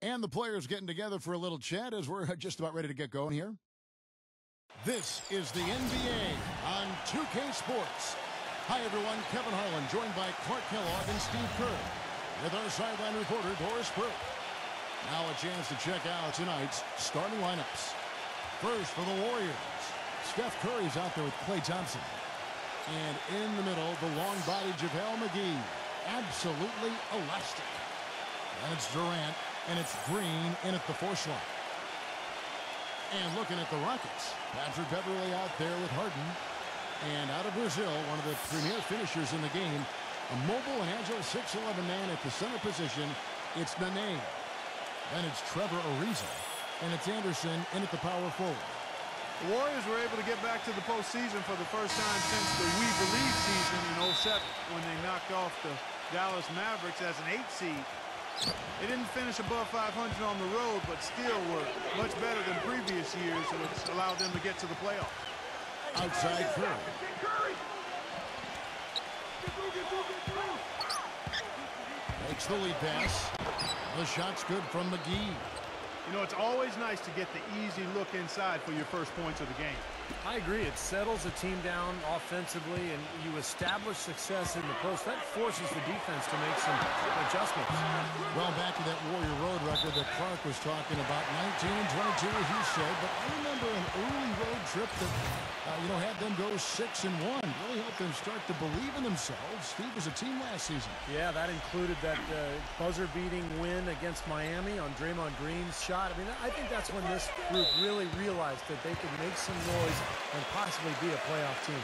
And the players getting together for a little chat as we're just about ready to get going here. This is the NBA on 2K Sports. Hi, everyone. Kevin Harlan, joined by Clark Kellogg and Steve Kerr, with our sideline reporter, Doris Burke. Now a chance to check out tonight's starting lineups. First for the Warriors, Steph Curry's out there with Klay Thompson. And in the middle, the long-bodied JaVale McGee. Absolutely elastic. That's Durant, and it's Green in at the four slot. And looking at the Rockets, Patrick Beverley out there with Harden. And out of Brazil, one of the premier finishers in the game, a mobile and agile 6'11 man at the center position, it's Nene. Then it's Trevor Ariza, and it's Anderson in at the power forward. The Warriors were able to get back to the postseason for the first time since the We Believe season in 07 when they knocked off the Dallas Mavericks as an eight seed. They didn't finish above 500 on the road, but still were much better than previous years, which allowed them to get to the playoffs. Outside Curry. Makes the lead pass. The shot's good from McGee. You know, it's always nice to get the easy look inside for your first points of the game. I agree. It settles a team down offensively, and you establish success in the post. That forces the defense to make some adjustments. Well, back to that Warrior Road record that Clark was talking about, 19 and 22, as you said. But I remember an early road trip that, uh, you know, had them go 6 and 1. Really helped them start to believe in themselves. Steve was a team last season. Yeah, that included that uh, buzzer-beating win against Miami on Draymond Green's shot. I mean, I think that's when this group really realized that they could make some noise and possibly be a playoff team.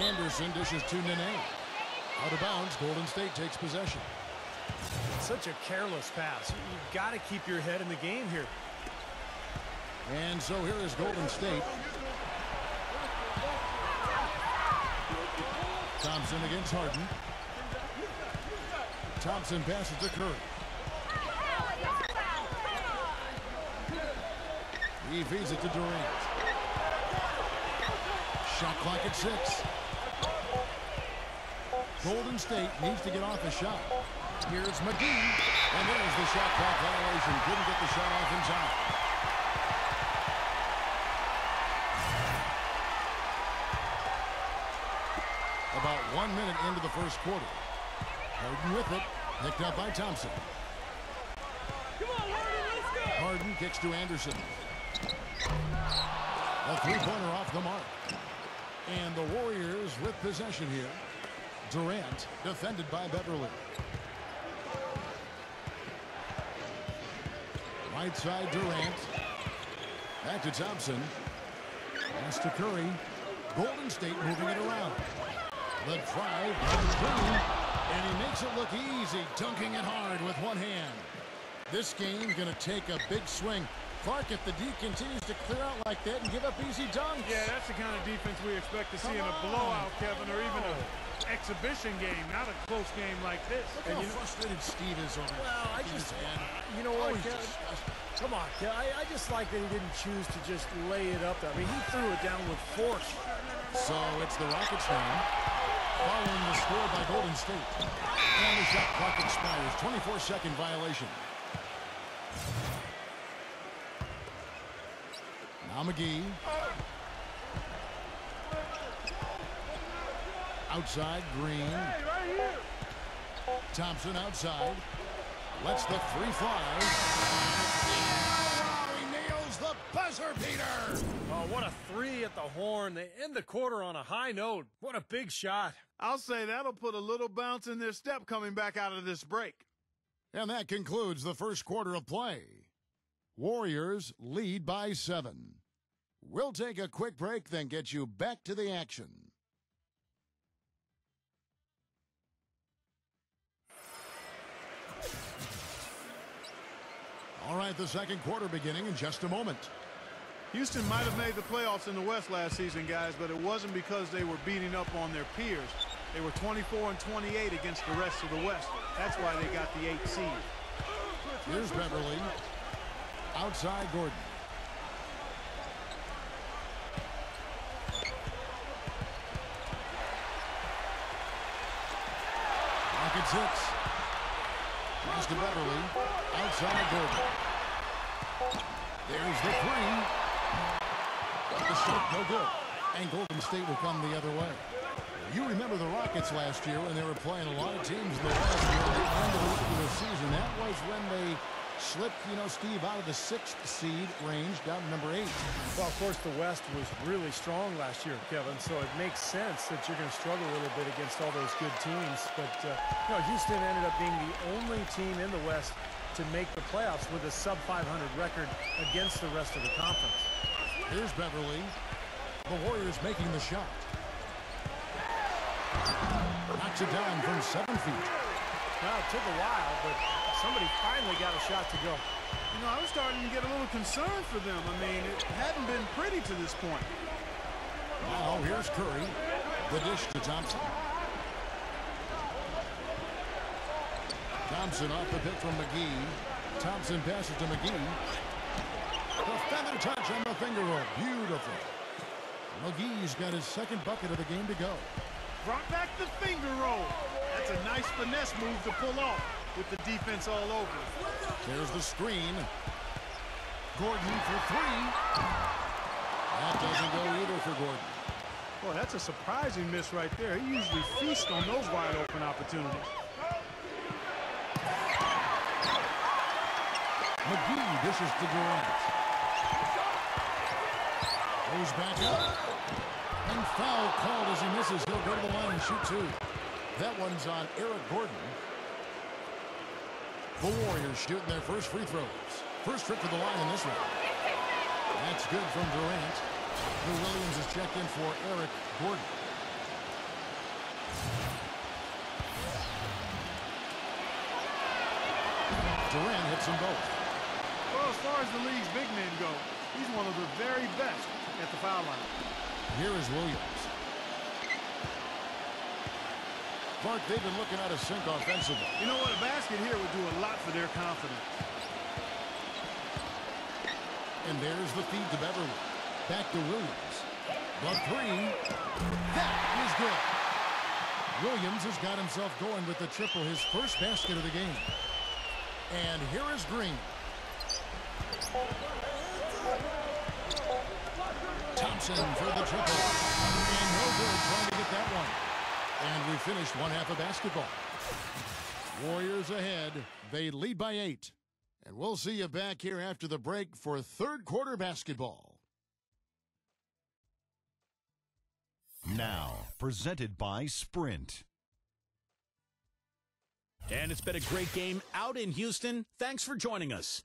Anderson dishes to Nene. Out of bounds, Golden State takes possession. Such a careless pass. You've got to keep your head in the game here. And so here is Golden State. Thompson against Harden. Thompson passes to Curry. He feeds it to Durant. Shot clock at six. Golden State needs to get off a shot. Here's McGee. And there's the shot clock violation. Couldn't get the shot off in time. About one minute into the first quarter. Harden with it. Picked up by Thompson. Come on, Harden Harden kicks to Anderson. A three-pointer off the mark. And the Warriors with possession here. Durant defended by Beverley. Right side Durant. Back to Thompson. Pass to Curry. Golden State moving it around. The drive. And he makes it look easy, dunking it hard with one hand. This game's going to take a big swing. Clark, if the D continues to clear out like that and give up easy dunks. Yeah, that's the kind of defense we expect to see Come in a on. blowout, Kevin, or even an exhibition game, not a close game like this. Look how frustrated Steve is over Well, I just, man. Uh, you know what, Oh, he's Kevin? disgusted. Come on, Kev. I, I just like that he didn't choose to just lay it up there. I mean, he threw it down with force. So it's the Rockets now. Following the score by Golden State. And the shot clock expires. 24-second violation. Now McGee. Outside, Green. Thompson outside. Lets the three fly. A three at the horn. They end the quarter on a high note. What a big shot. I'll say that'll put a little bounce in their step coming back out of this break. And that concludes the first quarter of play. Warriors lead by seven. We'll take a quick break, then get you back to the action. All right, the second quarter beginning in just a moment. Houston might have made the playoffs in the West last season, guys, but it wasn't because they were beating up on their peers. They were 24 and 28 against the rest of the West. That's why they got the eighth seed. Here's Beverley. Outside Gordon. Pocket six. Here's to Beverley. Outside Gordon. There's the three. The shot, no good. And Golden State will come the other way. You remember the Rockets last year when they were playing a lot of teams in the West near the end of the regular season. That was when they slipped, you know, Steve, out of the sixth seed range down to number eight. Well, of course, the West was really strong last year, Kevin, so it makes sense that you're going to struggle a little bit against all those good teams. But, uh, you know, Houston ended up being the only team in the West to make the playoffs with a sub-500 record against the rest of the conference. Here's Beverley. The Warriors making the shot. Knocks it down from seven feet. Now, it took a while, but somebody finally got a shot to go. You know, I was starting to get a little concerned for them. I mean, it hadn't been pretty to this point. Now, here's Curry. The dish to Thompson. Thompson off the pick from McGee. Thompson passes to McGee. The feather touch on the finger roll. Beautiful. McGee's got his second bucket of the game to go. Brought back the finger roll. That's a nice finesse move to pull off with the defense all over. There's the screen. Gordon for three. That doesn't go either for Gordon. Boy, that's a surprising miss right there. He usually feasts on those wide open opportunities. McGee dishes to Durant. Goes back up. And foul called as he misses. He'll go to the line and shoot two. That one's on Eric Gordon. The Warriors shooting their first free throws. First trip to the line in this one. That's good from Durant. Lou Williams is checked in for Eric Gordon. Durant hits them both. Far as the league's big men go, he's one of the very best at the foul line. Here is Williams. Clark, they've been looking out of sync offensively. You know what? A basket here would do a lot for their confidence. And there's the feed to Beverley. Back to Williams. The three. That is good. Williams has got himself going with the triple, his first basket of the game. And here is Green. Thompson for the triple. And no good trying to get that one. And we finished one half of basketball. Warriors ahead. They lead by eight. And we'll see you back here after the break for third quarter basketball. Now, presented by Sprint. And it's been a great game out in Houston. Thanks for joining us.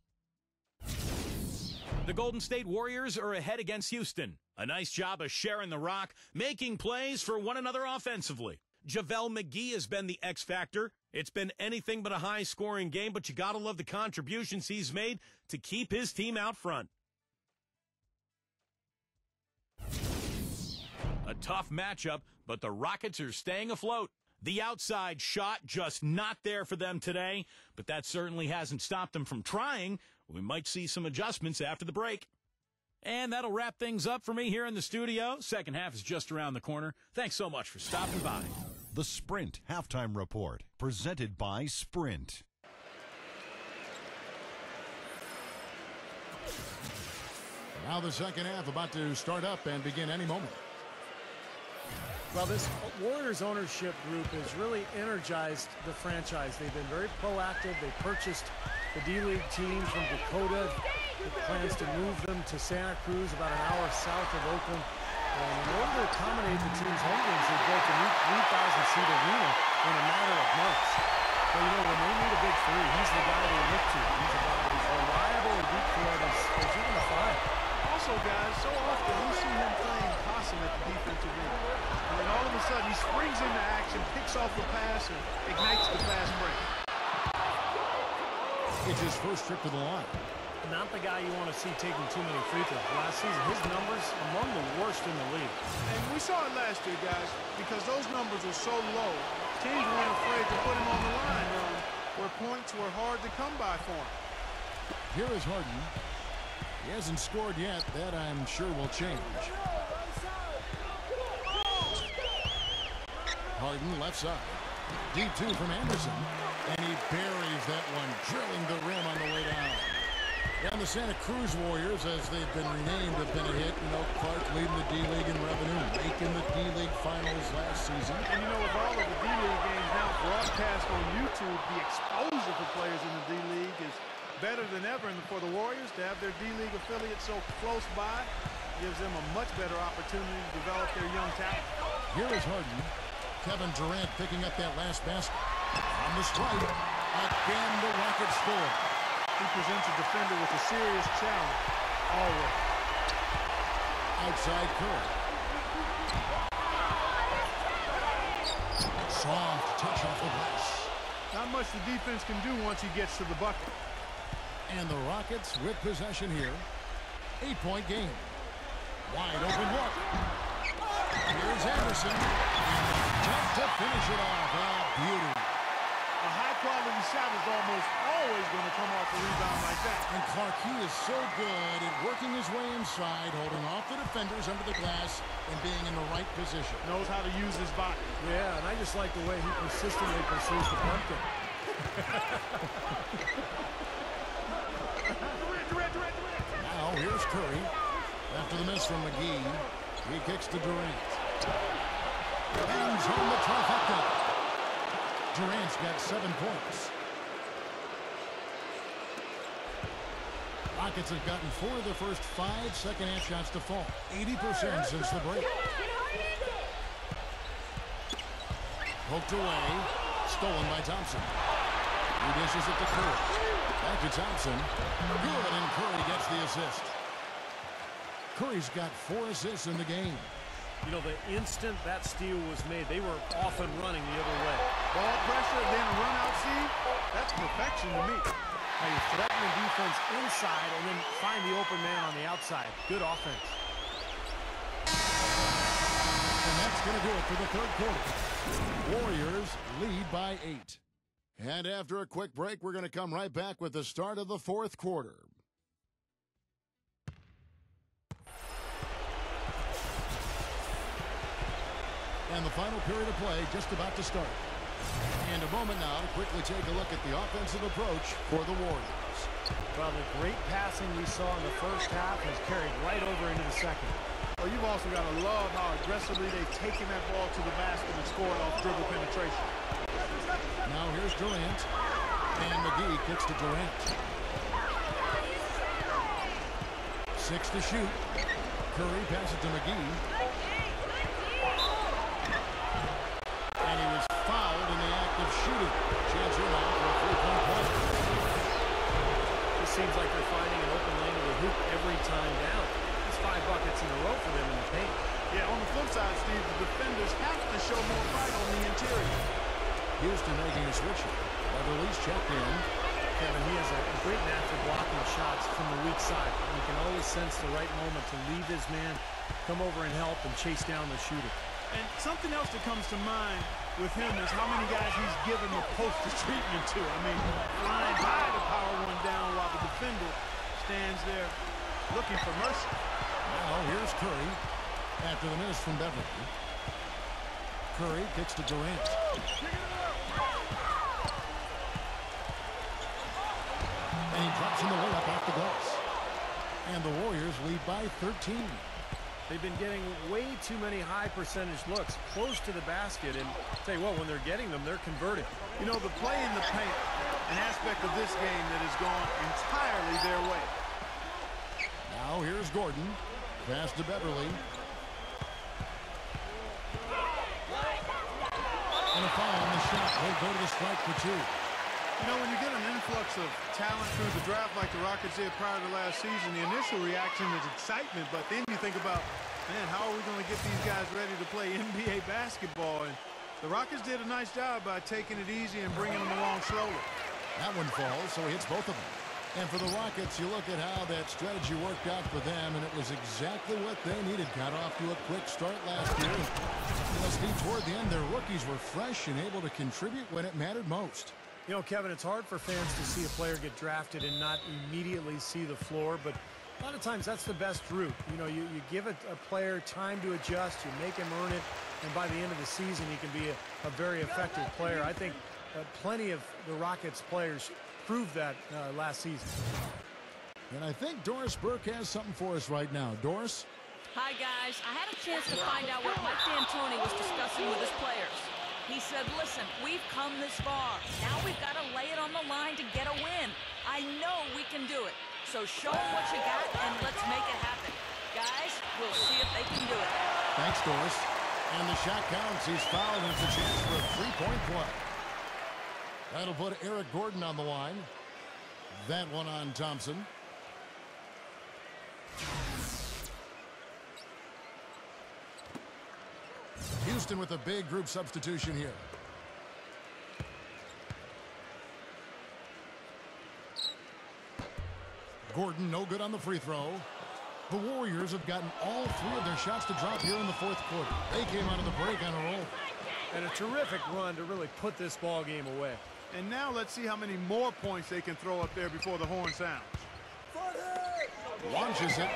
The Golden State Warriors are ahead against Houston. A nice job of sharing the rock, making plays for one another offensively. JaVale McGee has been the X factor. It's been anything but a high scoring game, but you gotta love the contributions he's made to keep his team out front. A tough matchup, but the Rockets are staying afloat. The outside shot just not there for them today, but that certainly hasn't stopped them from trying. We might see some adjustments after the break. And that'll wrap things up for me here in the studio. Second half is just around the corner. Thanks so much for stopping by. The Sprint Halftime Report, presented by Sprint. Now the second half about to start up and begin any moment. Well, this Warriors ownership group has really energized the franchise. They've been very proactive. They purchased the D-League team from Dakota. Plans to move them to Santa Cruz, about an hour south of Oakland. And in order to accommodate the team's home games, they built a new 3,000-seat arena in a matter of months. But, you know, when they need a big three, he's the guy they look to. He's a guy who's reliable and deep threat as, as you're going to find. Also, guys, so often we see him playing possum at the defensive end. And then all of a sudden he springs into action, picks off the pass, and ignites the fast break. It's his first trip to the line. Not the guy you want to see taking too many free throws. Last season, his numbers among the worst in the league. And we saw it last year, guys, because those numbers were so low. Teams weren't afraid to put him on the line um, where points were hard to come by for him. Here is Harden. He hasn't scored yet. That I'm sure will change. Harden left side. D2 from Anderson. And he buries that one, drilling the rim on the way down. And the Santa Cruz Warriors, as they've been renamed, have been a hit. You know, Clark leading the D-League in revenue, making the D-League finals last season. And you know, with all of the D-League games now broadcast on YouTube, the exposure for players in the D-League is better than ever. And for the Warriors to have their D-League affiliate so close by gives them a much better opportunity to develop their young talent. Here is Harden. Kevin Durant picking up that last basket. On the strike. Again, the Rockets score. He presents a defender with a serious challenge. Always. Outside Curry. Soft touch off the glass. Not much the defense can do once he gets to the bucket. And the Rockets with possession here. Eight-point game. Wide open look. Here's Anderson. And to finish it off. Ah, beauty. A high-quality shot is almost always going to come off a rebound like that. And Clark, he is so good at working his way inside, holding off the defenders under the glass, and being in the right position. Knows how to use his body. Yeah, and I just like the way he persistently pursues the pumpkin. now here's Curry. After the miss from McGee, he kicks to Durant. Bangs home the trifecta. Durant's got seven points. Rockets have gotten four of their first five second-half shots to fall. 80% since the break. Poked away. Stolen by Thompson. He dishes it to Curry. Back to Thompson. Good, and Curry gets the assist. Curry's got four assists in the game. You know, the instant that steal was made, they were off and running the other way. Ball pressure, then run out see. That's perfection to me. Now you threaten the defense inside and then find the open man on the outside. Good offense. And that's going to do it for the third quarter. Warriors lead by eight. And after a quick break, we're going to come right back with the start of the fourth quarter. And the final period of play just about to start. And a moment now to quickly take a look at the offensive approach for the Warriors. Well, the great passing we saw in the first half has carried right over into the second. Well, you've also got to love how aggressively they've taken that ball to the basket and scored off dribble penetration. Now here's Durant. And McGee kicks to Durant. Six to shoot. Curry passes to McGee. And he was fouled in the act of shooting. Chance here now for a three-point play. It seems like they're finding an open lane to the hoop every time down. It's five buckets in a row for them in the paint. Yeah, on the flip side, Steve, the defenders have to show more fight on the interior. Houston making a switch here. Beverley's checked in. Kevin, he has a, a great knack for blocking shots from the weak side. He can always sense the right moment to leave his man, come over and help, and chase down the shooter. And something else that comes to mind with him is how many guys he's given the poster treatment to. I mean, flying by to power one down while defender stands there looking for mercy. Now here's Curry after the miss from Beverley. Curry kicks to Durant. And he drops in the layup off the glass. And the Warriors lead by 13. They've been getting way too many high percentage looks close to the basket. And tell you what, when they're getting them, they're converting. You know, the play in the paint, an aspect of this game that has gone entirely their way. Now here's Gordon. Pass to Beverley. And a foul on the shot. He'll go to the strike for two. You know, when you get an influx of talent through the draft like the Rockets did prior to last season, the initial reaction is excitement, but then you think about, man, how are we going to get these guys ready to play NBA basketball? And the Rockets did a nice job by taking it easy and bringing them along slowly. That one falls, so he hits both of them. And for the Rockets, you look at how that strategy worked out for them, and it was exactly what they needed. Got off to a quick start last year. You know, Steve, toward the end, their rookies were fresh and able to contribute when it mattered most. You know, Kevin, it's hard for fans to see a player get drafted and not immediately see the floor, but a lot of times that's the best route. You know, you, you give a, a player time to adjust, you make him earn it, and by the end of the season, he can be a, a very effective player. I think uh, plenty of the Rockets players proved that uh, last season. And I think Doris Burke has something for us right now. Doris? Hi, guys. I had a chance to find out what Mike D'Antoni was discussing with his players. He said, listen, we've come this far. Now we've got to lay it on the line to get a win. I know we can do it. So show them what you got, and let's make it happen. Guys, we'll see if they can do it. Thanks, Doris. And the shot counts. He's fouled, and it's a chance for a three-point play. That'll put Eric Gordon on the line. That one on Thompson. Houston with a big group substitution here. Gordon no good on the free throw. The Warriors have gotten all three of their shots to drop here in the fourth quarter. They came out of the break on a roll. And a terrific run to really put this ball game away. And now let's see how many more points they can throw up there before the horn sounds. Launches it.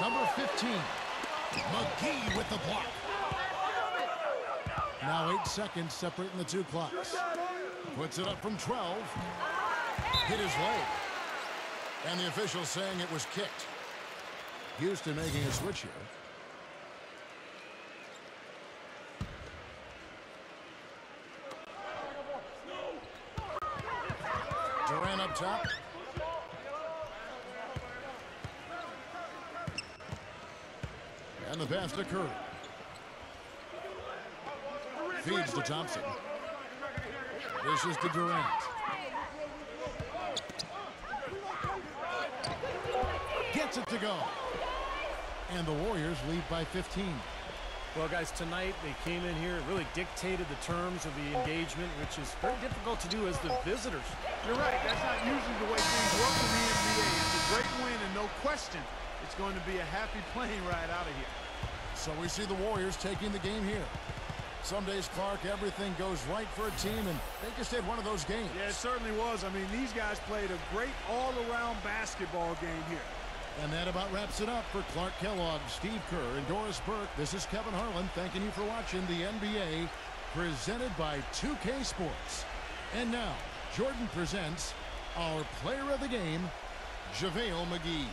Number 15. McGee with the block. Now eight seconds separating the two clocks. Puts it up from 12. Hit his leg. And the official saying it was kicked. Houston making a switch here. Up top. And the pass to Curry. Feeds to Thompson. This is to Durant. Gets it to go. And the Warriors lead by 15. Well, guys, tonight they came in here and really dictated the terms of the engagement, which is very difficult to do as the visitors. You're right. That's not usually the way things work in the NBA. It's a great win, and no question, it's going to be a happy plane ride out of here. So we see the Warriors taking the game here. Some days, Clark, everything goes right for a team, and they just had one of those games. Yeah, it certainly was. I mean, these guys played a great all-around basketball game here. And that about wraps it up for Clark Kellogg, Steve Kerr, and Doris Burke. This is Kevin Harlan thanking you for watching the NBA presented by 2K Sports. And now, Jordan presents our player of the game, JaVale McGee.